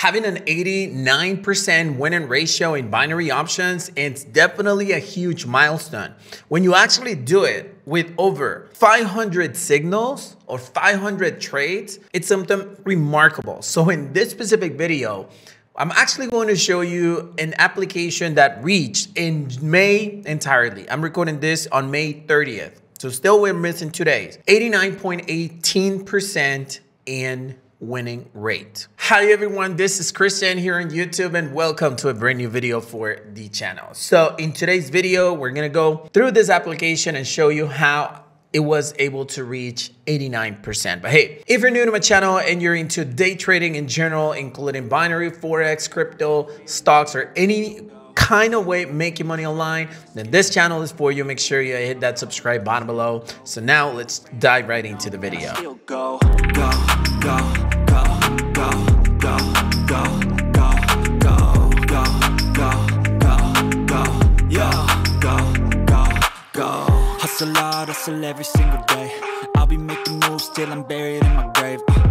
Having an 89% winning ratio in binary options, it's definitely a huge milestone. When you actually do it with over 500 signals or 500 trades, it's something remarkable. So in this specific video, I'm actually going to show you an application that reached in May entirely. I'm recording this on May 30th. So still we're missing two days. 89.18% in winning rate. Hi everyone, this is Cristian here on YouTube and welcome to a brand new video for the channel. So in today's video, we're gonna go through this application and show you how it was able to reach 89%. But hey, if you're new to my channel and you're into day trading in general, including binary, Forex, crypto, stocks, or any kind of way making money online, then this channel is for you. Make sure you hit that subscribe button below. So now let's dive right into the video. Go, go, go. Hustle every single day. I'll be making moves till I'm buried in my grave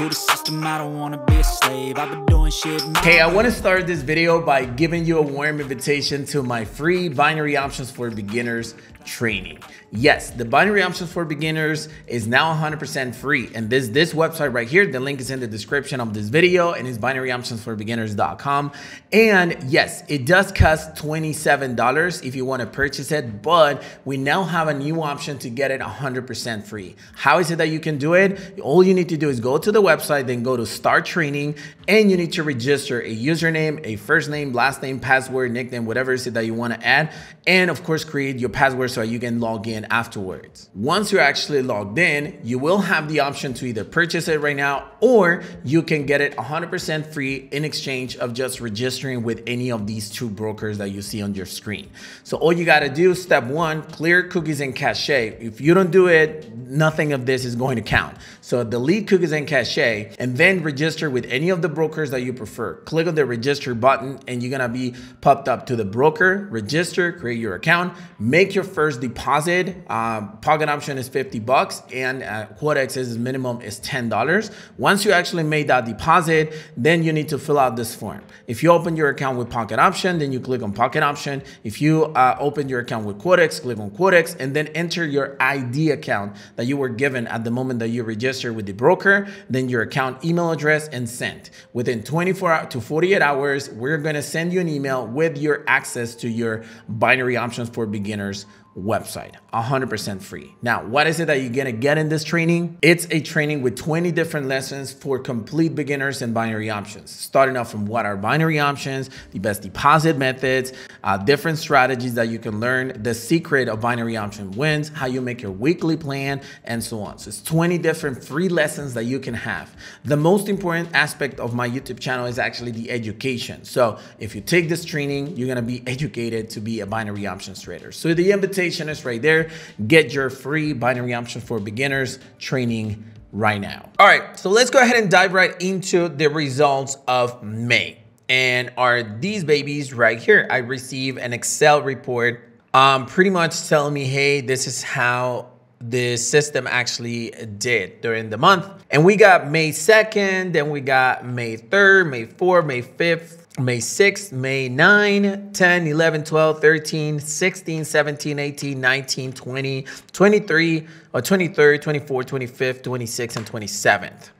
To the system, I don't wanna be a slave I've been doing shit Hey, I wanna start this video by giving you a warm invitation to my free binary options for beginners training. Yes, the binary options for beginners is now 100% free. And this, this website right here, the link is in the description of this video and it's binaryoptionsforbeginners.com. And yes, it does cost $27 if you want to purchase it, but we now have a new option to get it 100% free. How is it that you can do it? All you need to do is go to the website, then go to start training and you need to register a username, a first name, last name, password, nickname, whatever is it that you want to add. And of course, create your password so you can log in afterwards. Once you're actually logged in, you will have the option to either purchase it right now or you can get it 100% free in exchange of just registering with any of these two brokers that you see on your screen. So all you got to do, step one, clear cookies and cache. If you don't do it, nothing of this is going to count. So delete cookies and cache and then register with any of the brokers that you prefer. Click on the register button and you're gonna be popped up to the broker, register, create your account, make your first deposit. Um, pocket option is 50 bucks and uh, Quotex minimum is $10. Once you actually made that deposit, then you need to fill out this form. If you open your account with Pocket Option, then you click on Pocket Option. If you uh, open your account with Quotex, click on Quotex and then enter your ID account that you were given at the moment that you register with the broker, then your account email address and sent. Within 24 to 48 hours, we're gonna send you an email with your access to your binary options for beginners website 100% free. Now what is it that you're gonna get in this training? It's a training with 20 different lessons for complete beginners and binary options. Starting off from what are binary options the best deposit methods uh, different strategies that you can learn the secret of binary option wins how you make your weekly plan and so on. So it's 20 different free lessons that you can have. The most important aspect of my youtube channel is actually the education. So if you take this training you're gonna be educated to be a binary options trader. So the invitation is right there. Get your free binary option for beginners training right now. All right, so let's go ahead and dive right into the results of May. And are these babies right here? I receive an Excel report um, pretty much telling me, hey, this is how the system actually did during the month. And we got May 2nd, then we got May 3rd, May 4th, May 5th, May 6th, May 9, 10, 11, 12, 13, 16, 17, 18, 19, 20, 23, or 23rd, 24th, 25th, 26th, and 27th.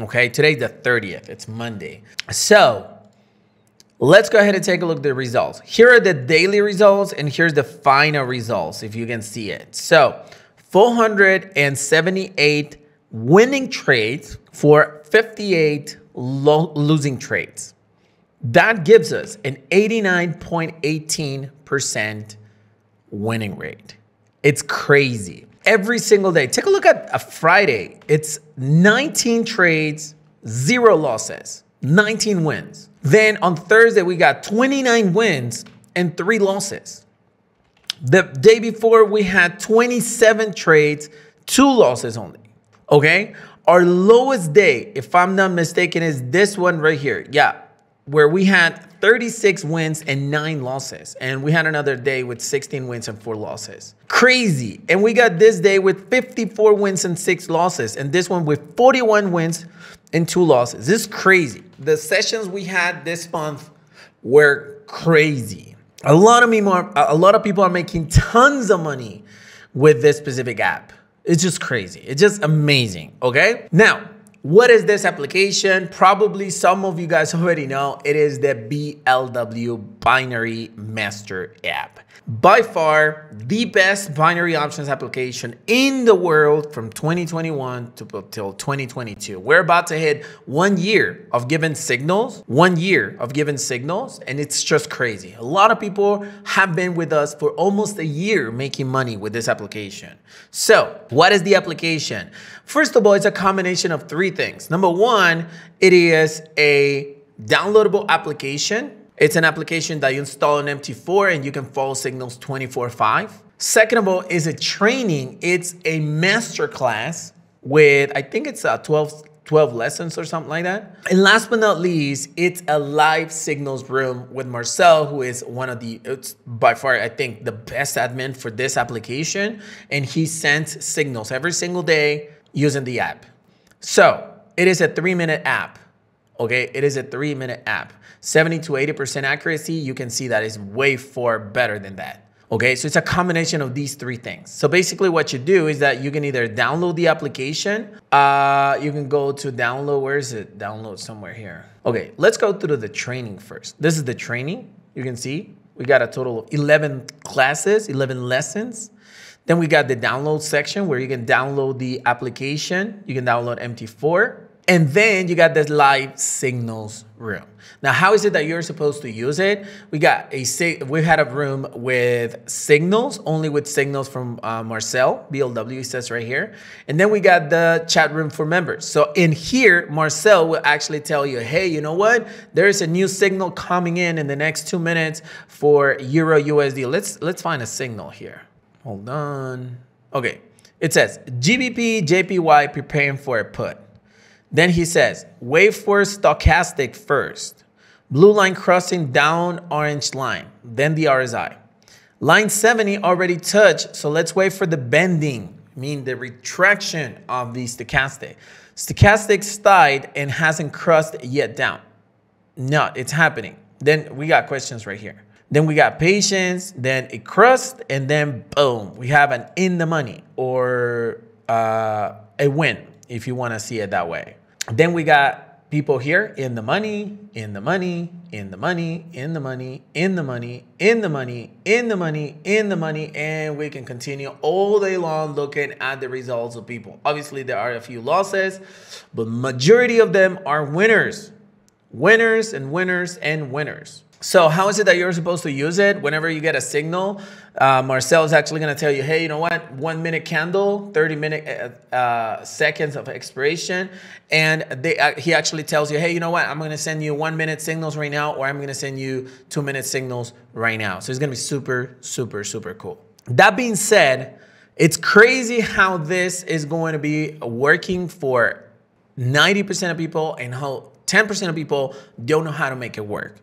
Okay, today's the 30th. It's Monday. So let's go ahead and take a look at the results. Here are the daily results, and here's the final results, if you can see it. So 478 winning trades for 58 losing trades. That gives us an 89.18% winning rate. It's crazy. Every single day. Take a look at a Friday. It's 19 trades, zero losses, 19 wins. Then on Thursday, we got 29 wins and three losses. The day before, we had 27 trades, two losses only. Okay. Our lowest day, if I'm not mistaken, is this one right here. Yeah, where we had 36 wins and nine losses. And we had another day with 16 wins and four losses. Crazy. And we got this day with 54 wins and six losses. And this one with 41 wins and two losses. This is crazy. The sessions we had this month were crazy. A lot of me are, a lot of people are making tons of money with this specific app. It's just crazy. It's just amazing. Okay. Now, what is this application? Probably some of you guys already know. It is the BLW Binary Master app by far the best binary options application in the world from 2021 to till 2022. We're about to hit one year of given signals, one year of given signals, and it's just crazy. A lot of people have been with us for almost a year making money with this application. So what is the application? First of all, it's a combination of three things. Number one, it is a downloadable application it's an application that you install on MT4 and you can follow signals 24 5. Second of all is a training. It's a master class with, I think it's a 12, 12 lessons or something like that. And last but not least, it's a live signals room with Marcel, who is one of the, it's by far, I think, the best admin for this application. And he sends signals every single day using the app. So it is a three minute app. Okay, it is a three minute app. 70 to 80% accuracy, you can see that is way far better than that. Okay, so it's a combination of these three things. So basically what you do is that you can either download the application, uh, you can go to download, where is it? Download somewhere here. Okay, let's go through the training first. This is the training, you can see. We got a total of 11 classes, 11 lessons. Then we got the download section where you can download the application. You can download MT4. And then you got this live signals room. Now, how is it that you're supposed to use it? We got a we had a room with signals, only with signals from uh, Marcel, BLW says right here. And then we got the chat room for members. So in here, Marcel will actually tell you, hey, you know what? There's a new signal coming in in the next two minutes for Euro USD. Let's let's find a signal here. Hold on. Okay, it says GBP JPY preparing for a put. Then he says, wait for stochastic first. Blue line crossing down orange line, then the RSI. Line 70 already touched, so let's wait for the bending, mean the retraction of the stochastic. Stochastic stayed and hasn't crossed yet down. No, it's happening. Then we got questions right here. Then we got patience, then it crossed, and then boom, we have an in the money or uh, a win if you want to see it that way. Then we got people here in the money, in the money, in the money, in the money, in the money, in the money, in the money, in the money, and we can continue all day long looking at the results of people. Obviously, there are a few losses, but majority of them are winners. Winners and winners and winners. So how is it that you're supposed to use it? Whenever you get a signal, uh, Marcel is actually going to tell you, hey, you know what? One minute candle, 30 minute uh, uh, seconds of expiration. And they, uh, he actually tells you, hey, you know what? I'm going to send you one minute signals right now, or I'm going to send you two minute signals right now. So it's going to be super, super, super cool. That being said, it's crazy how this is going to be working for 90% of people and how 10% of people don't know how to make it work.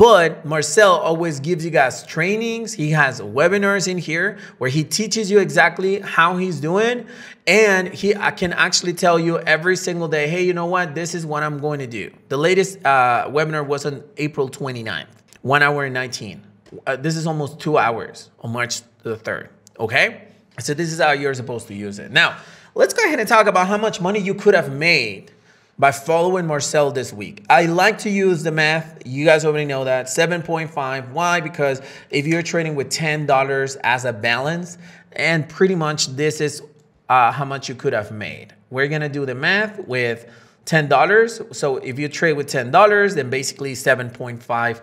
But Marcel always gives you guys trainings. He has webinars in here where he teaches you exactly how he's doing. And he I can actually tell you every single day, hey, you know what? This is what I'm going to do. The latest uh, webinar was on April 29th, one hour and 19. Uh, this is almost two hours on March the 3rd. Okay? So this is how you're supposed to use it. Now, let's go ahead and talk about how much money you could have made by following Marcel this week. I like to use the math. You guys already know that. 7.5. Why? Because if you're trading with $10 as a balance, and pretty much this is uh, how much you could have made. We're going to do the math with $10. So if you trade with $10, then basically 7.5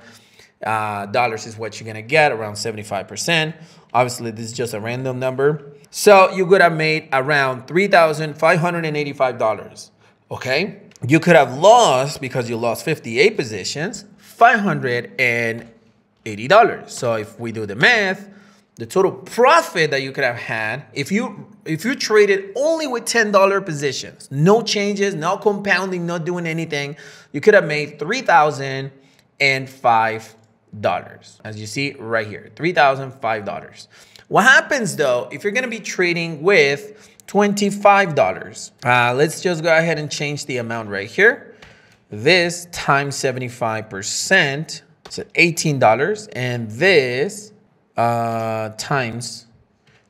uh, dollars is what you're to get, around 75%. Obviously, this is just a random number. So you could have made around $3,585. Okay? you could have lost because you lost 58 positions, $580. So if we do the math, the total profit that you could have had if you if you traded only with $10 positions, no changes, no compounding, not doing anything, you could have made $3,005. As you see right here, $3,005. What happens though, if you're going to be trading with $25. Uh, let's just go ahead and change the amount right here. This times 75%, it's at $18. And this uh, times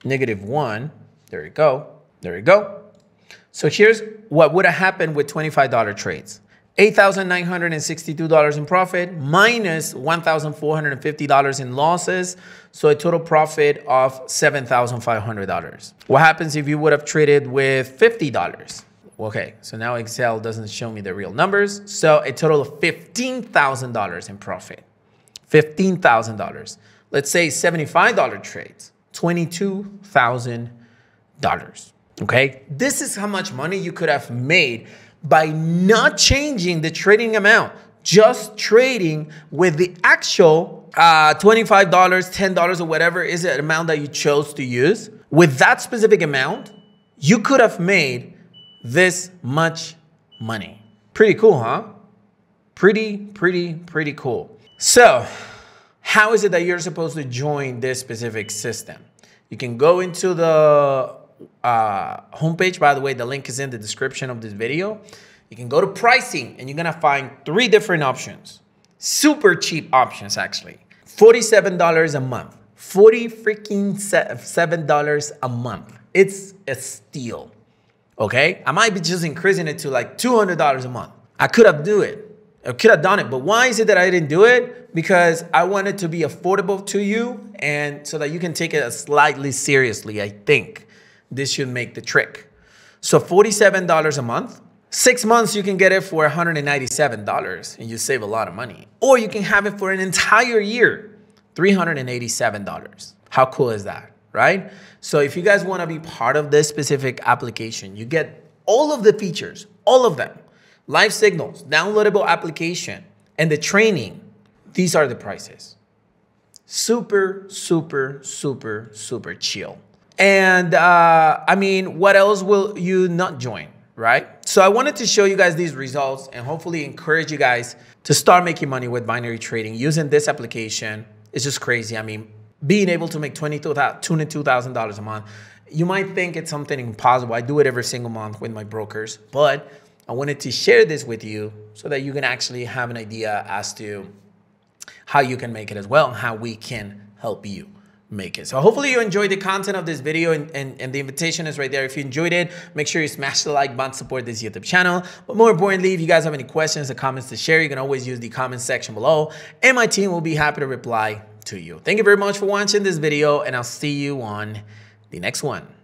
negative one, there you go, there you go. So here's what would have happened with $25 trades. $8,962 in profit minus $1,450 in losses. So a total profit of $7,500. What happens if you would have traded with $50? Okay, so now Excel doesn't show me the real numbers. So a total of $15,000 in profit. $15,000. Let's say $75 trades, $22,000. Okay, this is how much money you could have made by not changing the trading amount, just trading with the actual uh, $25, $10, or whatever is the amount that you chose to use. With that specific amount, you could have made this much money. Pretty cool, huh? Pretty, pretty, pretty cool. So, how is it that you're supposed to join this specific system? You can go into the uh, homepage. By the way, the link is in the description of this video. You can go to pricing and you're gonna find three different options. Super cheap options, actually. $47 a month. 40 freaking $7 a month. It's a steal. Okay? I might be just increasing it to like $200 a month. I could have do it. I could have done it. But why is it that I didn't do it? Because I wanted to be affordable to you and so that you can take it slightly seriously, I think this should make the trick. So $47 a month. Six months, you can get it for $197 and you save a lot of money. Or you can have it for an entire year, $387. How cool is that, right? So if you guys want to be part of this specific application, you get all of the features, all of them. Live signals, downloadable application, and the training. These are the prices. Super, super, super, super chill. And uh, I mean, what else will you not join, right? So I wanted to show you guys these results and hopefully encourage you guys to start making money with binary trading using this application. It's just crazy. I mean, being able to make $22,000 a month, you might think it's something impossible. I do it every single month with my brokers, but I wanted to share this with you so that you can actually have an idea as to how you can make it as well and how we can help you make it. So hopefully you enjoyed the content of this video and, and, and, the invitation is right there. If you enjoyed it, make sure you smash the like button, support this YouTube channel. But more importantly, if you guys have any questions or comments to share, you can always use the comment section below and my team will be happy to reply to you. Thank you very much for watching this video and I'll see you on the next one.